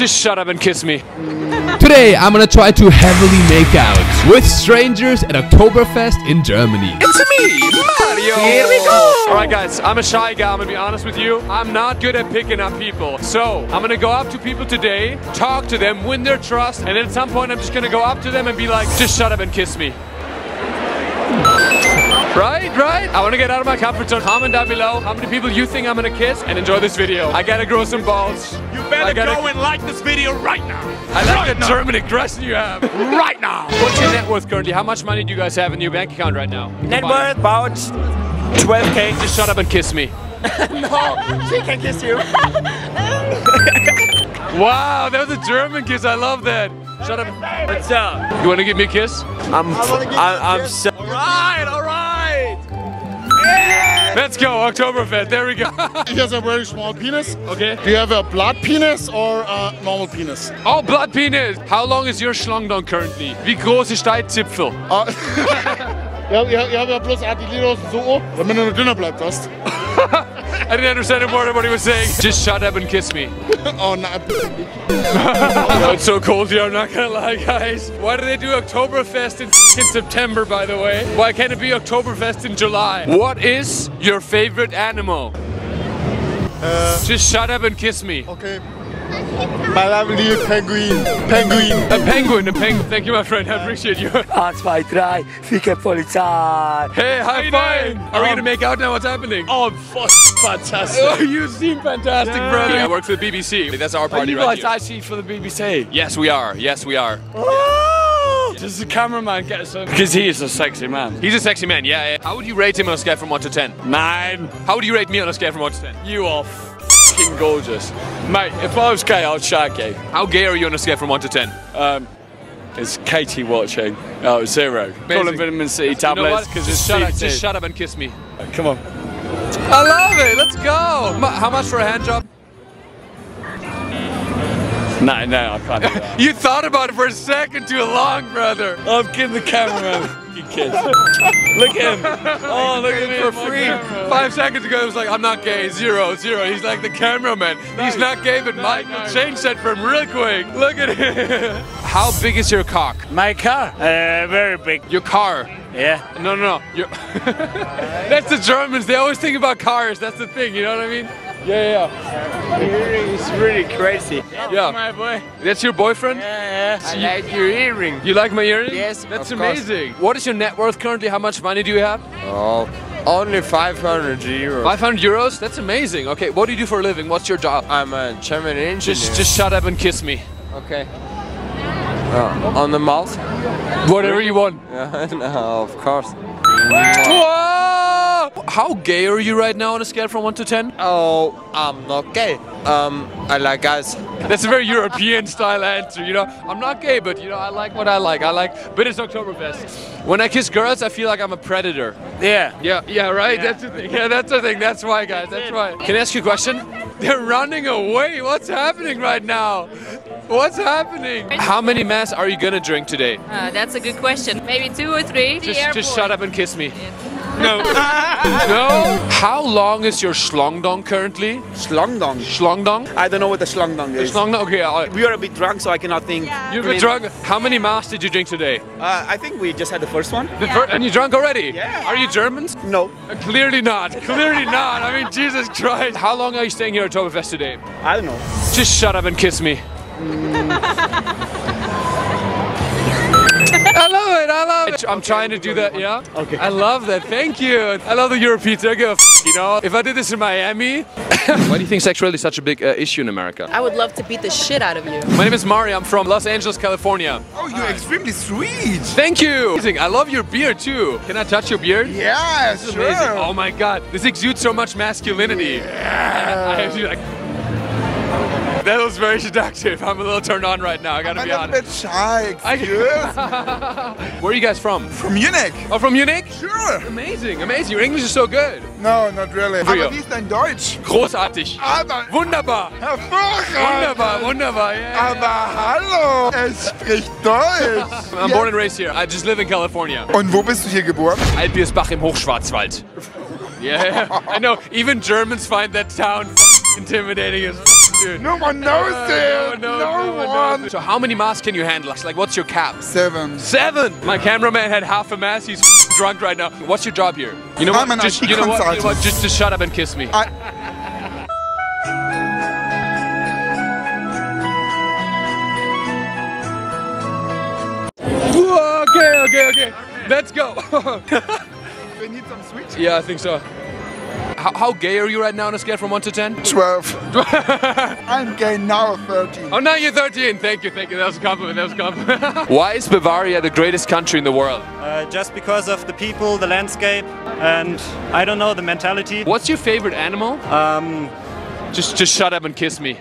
Just shut up and kiss me. Today, I'm gonna try to heavily make out with strangers at Oktoberfest in Germany. It's me, Mario. Here we go. All right, guys. I'm a shy guy. I'm gonna be honest with you. I'm not good at picking up people. So I'm gonna go up to people today, talk to them, win their trust, and then at some point I'm just gonna go up to them and be like, just shut up and kiss me. Right, right? I want to get out of my comfort zone. Comment down below how many people you think I'm gonna kiss and enjoy this video. I gotta grow some balls. You better gotta- go and like this video right now. I like right the now. German aggression you have. Right now. What's your net worth currently? How much money do you guys have in your bank account right now? Net worth about 12k. Just shut up and kiss me. No, she can kiss you. Wow, that was a German kiss. I love that. Shut up. What's up? You want to give me a kiss? I'm I'm, I'm so. All right, Let's go, Oktoberfest. There we go. He has a very small penis. okay. Do you have a blood penis or a normal penis? Oh, blood penis. How long is your Schlongdong currently? Wie groß ist dein Zipfel? Ah, ja, ja, ja, ja, bloß so, damit du nur dünner bleibt hast. I didn't understand a word of what he was saying. Just shut up and kiss me. Oh nein. Oh, it's so cold here, I'm not gonna lie, guys. Why do they do Oktoberfest in in September, by the way? Why can't it be Oktoberfest in July? What is your favorite animal? Uh, Just shut up and kiss me. Okay. My lovely penguin. Penguin. A penguin, a penguin. Thank you, my friend. I appreciate you. 1, 2, 3, Ficke Polizei. Hey, high five. Are we gonna um, make out now? What's happening? Oh, fantastic. Oh, you seem fantastic, brother. I work for the BBC. That's our party you right guys here. actually for the BBC? Yes, we are. Yes, we are. Oh! Does the cameraman get some? Because he is a sexy man. He's a sexy man. Yeah, yeah. How would you rate him on a scale from one to ten? Nine. How would you rate me on a scale from one to ten? You are fucking gorgeous. Mate, if I was gay, I'd shag you. How gay are you on a scale from one to ten? Um, is Katie watching? Oh, zero. Call them vitamin C You tablets Just it's shut up. Just shut up and kiss me. Come on. I love it. Let's go. How much for a hand job? No, no, I can't. You thought about it for a second too long, brother. I'm giving the cameraman a fucking kiss. Look at him. Oh, look at him. for free. Five seconds ago, it was like, I'm not gay. Zero, zero. He's like the cameraman. He's not gay, but Michael changed that for him real quick. Look at him. How big is your cock? My car? Uh, very big. Your car? Yeah. No, no, no. Your That's the Germans. They always think about cars. That's the thing. You know what I mean? Yeah, yeah, It's really crazy. yeah. Yeah. My boy. That's your boyfriend? Yeah, yeah. I like your earring. You like my earring? Yes, That's of course. amazing. What is your net worth currently? How much money do you have? Oh, only 500 euros. 500 euros? That's amazing. Okay, what do you do for a living? What's your job? I'm a German engineer. Just, just shut up and kiss me. okay. Oh, on the mouth? Whatever you want. No, of course. Whoa! How gay are you right now on a scale from 1 to 10? Oh, I'm not gay. Um, I like guys. That's a very European style answer, you know? I'm not gay, but you know, I like what I like. I like, but it's Oktoberfest. When I kiss girls, I feel like I'm a predator. Yeah. Yeah, yeah, right? That's the thing. Yeah, that's the thing. That's why, guys. That's why. Can I ask you a question? They're running away. What's happening right now? What's happening? How many mass are you gonna drink today? Uh, that's a good question. Maybe two or three. Just, just shut up and kiss me. No. no? How long is your Schlongdong currently? Schlongdong. Schlongdong? I don't know what the Schlongdong is. Schlongdong? Okay, I- We are a bit drunk, so I cannot think. Yeah. You're I been mean, drunk. How many mass did you drink today? Uh, I think we just had the first one. The fir- and you drunk already? Yeah. Are you Germans? No, Uh, Clearly not. Clearly not. I mean, Jesus Christ. How long are you staying here at Oktoberfest today? I don't know. Just shut up and kiss me. I love it. I love it. I'm trying to do that. Yeah. Okay. I love that. Thank you. I love the Europeans. I give a f- you know. If I did this in Miami. Why do you think sexuality is such a big uh, issue in America? I would love to beat the shit out of you. My name is Mario. I'm from Los Angeles, California. Oh, you're extremely sweet. Thank you. Amazing. I love your beard too. Can I touch your beard? Yeah, This is sure. amazing. Oh my god, this exudes so much masculinity. I actually like. That was very seductive. I'm a little turned on right now. I gotta I'm be a little honest. bit shy. Excuse. Where are you guys from? From Munich. Oh, from Munich? Sure. Amazing, amazing. Your English is so good. No, not really. Aber wie ist dein Deutsch? Großartig. Aber Wunderbar. hervorragend. Wunderbar, wunderbar. Yeah. Aber hallo, es spricht Deutsch. I'm born and raised here. I just live in California. Und wo bist du hier geboren? Altbiersbach im Hochschwarzwald. Yeah, I know. Even Germans find that town intimidating as dude. No one knows Uh, it. no, No, one. So how many masks can you handle? Like, what's your cap? Seven. Seven. My cameraman had half a mask. He's drunk right now. What's your job here? You know I'm what? an just, you know what? You know what? Just, just shut up and kiss me. okay, okay, okay. Let's go. We need some switch. yeah, I think so. How, how gay are you right now on a scale from 1 to 10? 12. I'm gay now 13. Oh, now you're 13. Thank you, thank you. That was a compliment. That was a compliment. Why is Bavaria the greatest country in the world? Uh, just because of the people, the landscape, and I don't know the mentality. What's your favorite animal? Um, Just, just shut up and kiss me.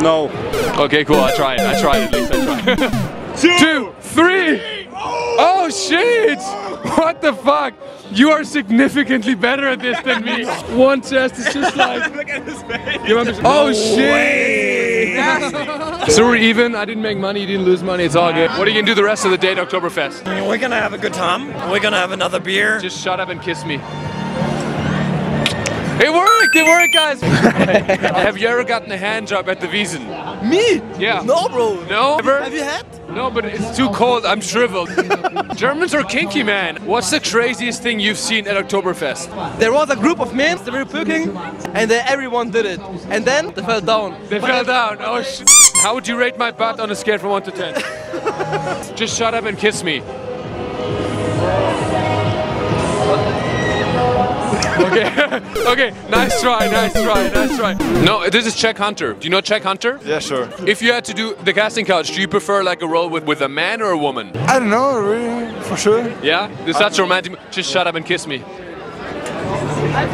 no. Okay, cool. I tried. I tried at least. I tried. Two, three. Oh shit! What the fuck? You are significantly better at this than me. One chest is just like. Look at his face. You want oh shit! so we're even. I didn't make money. You didn't lose money. It's all good. What are you gonna do the rest of the day at Oktoberfest? We're gonna have a good time. We're gonna have another beer. Just shut up and kiss me. It worked! It worked, guys! Have you ever gotten a hand job at the Wiesn? Me? Yeah. No, bro. No? Ever? Have you had? No, but it's too cold. I'm shriveled. Germans are kinky, man. What's the craziest thing you've seen at Oktoberfest? There was a group of men, they were puking, and then everyone did it. And then they fell down. They fell down. Oh, sh- How would you rate my butt on a scale from 1 to 10? Just shut up and kiss me. Okay, okay, nice try, nice try, nice try. No, this is Czech Hunter. Do you know Czech Hunter? Yeah, sure. If you had to do the casting couch, do you prefer like a role with, with a man or a woman? I don't know, really, for sure. Yeah? There's such romantic. Just shut up and kiss me.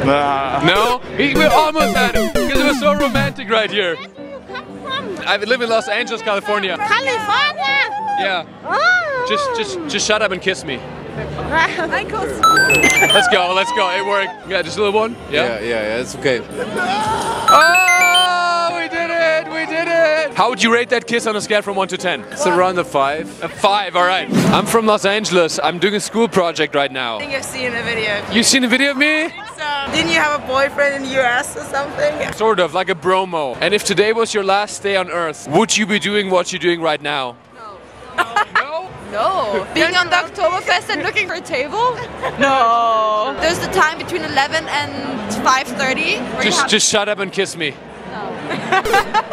Nah. No? He, we almost had it because it was so romantic right here. I live in Los Angeles, California. California! Yeah. Oh. Just, just, just shut up and kiss me. Michael. Let's go, let's go. It worked. Yeah, just a little one. Yeah. yeah, yeah, it's okay. Oh, we did it! We did it! How would you rate that kiss on a scale from one to ten? It's around the five. A five. All right. I'm from Los Angeles. I'm doing a school project right now. I think I've seen a video. you've seen a video of me? So, didn't you have a boyfriend in the US or something? Sort of, like a bromo. And if today was your last day on Earth, would you be doing what you're doing right now? No. No. Being on the Oktoberfest and looking for a table? No. There's the time between 11 and 5.30 Just, just shut up and kiss me.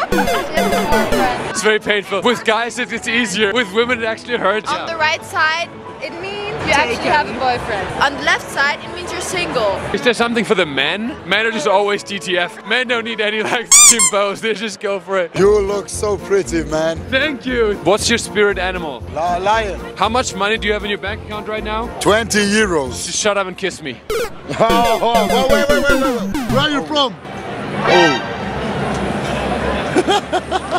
It's very painful. With guys, it, it's easier. With women, it actually hurts. On the right side, it means you actually have a boyfriend. On the left side, it means you're single. Is there something for the men? Men are just always DTF. Men don't need any like bows. They just go for it. You look so pretty, man. Thank you. What's your spirit animal? La lion. How much money do you have in your bank account right now? 20 euros. Just shut up and kiss me. Oh, oh, wait, wait, wait, wait, wait. Where are you from? Oh.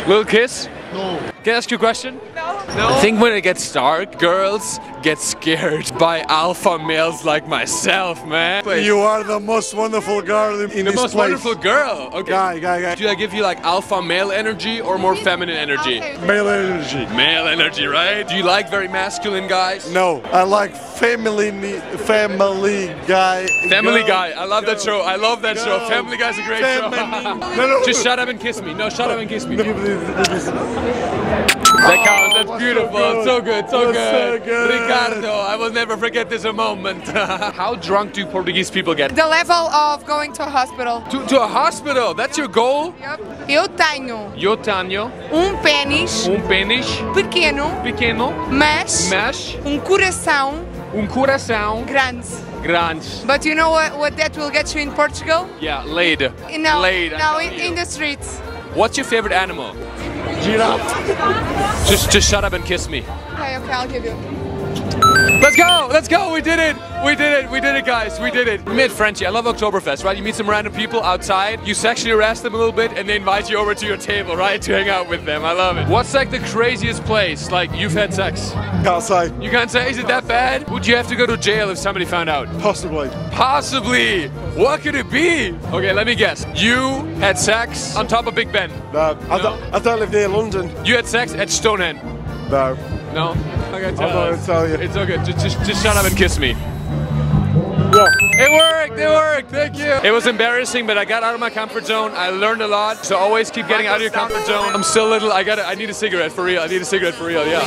Little kiss? No. Can I ask you a question? No. I think when it gets dark, girls get scared by alpha males like myself, man. You are the most wonderful girl in, in the most place. wonderful girl. Okay. Guy, guy, guy. Do I give you like alpha male energy or more feminine energy? Male energy. Male energy, right? Do you like very masculine guys? No, I like family, family guy. Family girl, Guy. I love that show. I love that show. girl, Family Guy's a great family. show. No, no, Just shut up and kiss me. No, shut up and kiss me. That counts. That's beautiful. so So good. So good. so good. Ricardo, I will never forget this moment. How drunk do Portuguese people get? The level of going to a hospital. To, to a hospital. That's your goal? Yep. Eu tenho Eu tenho um pênis um pênis pequeno, pequeno, mas mas um coração um coração grande. grande. But you know what, what that will get you in Portugal? Yeah, laid. No, Laid. I no, in, in the streets. What's your favorite animal? Giraffe. Just, just shut up and kiss me. Okay, okay, I'll give you. Let's go! Let's go! We did it! We did it! We did it, guys! We did it! We made Frenchie. I love Oktoberfest, right? You meet some random people outside, you sexually harass them a little bit, and they invite you over to your table, right? To hang out with them. I love it. What's like the craziest place? Like you've had sex? Can't say. You can't say, is it that bad? Would you have to go to jail if somebody found out? Possibly. Possibly! What could it be? Okay, let me guess. You had sex on top of Big Ben. No, I, don't, I don't live near London. You had sex at Stonehenge. No. No? I gotta I'm tell tell you. It's okay. Just, just, just shut up and kiss me go. It worked, it worked, thank you. It was embarrassing, but I got out of my comfort zone. I learned a lot, so always keep getting out of your comfort zone. I'm still little, I got I need a cigarette for real. I need a cigarette for real, yeah.